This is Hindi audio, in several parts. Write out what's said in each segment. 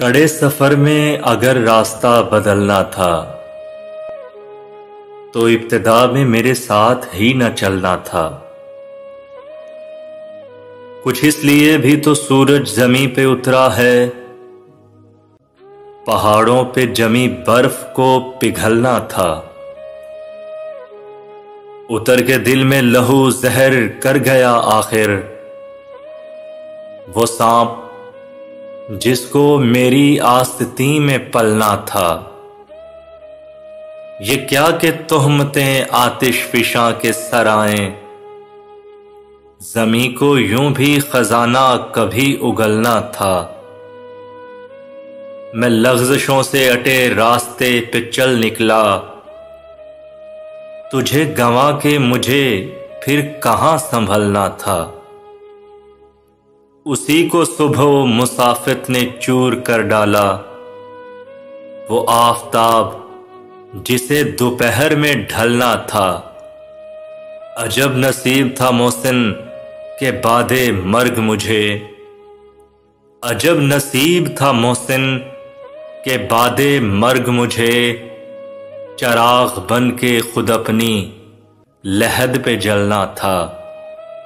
कड़े सफ़र में अगर रास्ता बदलना था तो इब्तदा में मेरे साथ ही न चलना था। कुछ इसलिए भी तो सूरज जमी पे उतरा है, पहाड़ों पे जमी बर्फ़ को पिघलना था। उतर के दिल में लहू जहर कर गया आखिर, वो सांप जिसको मेरी आस्ती में पलना था। ये क्या के तोहमतें आतिश फिशा के सर आए? जमी को यूँ भी खजाना कभी उगलना था। मैं लफ्जशों से अटे रास्ते पे चल निकला। तुझे गंवा के मुझे फिर कहाँ संभलना था? उसी को सुबह मुसाफित ने चूर कर डाला। वो आफताब, जिसे दोपहर में ढलना था। अजब नसीब था मोहसिन के बादे मर्ग मुझे। अजब नसीब था मोहसिन के बादे मर्ग मुझे। चराग बन के खुद अपनी लहद पे जलना था।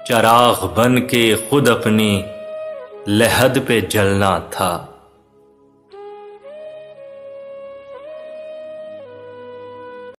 चराग बन के खुद अपनी लहद पे जलना था।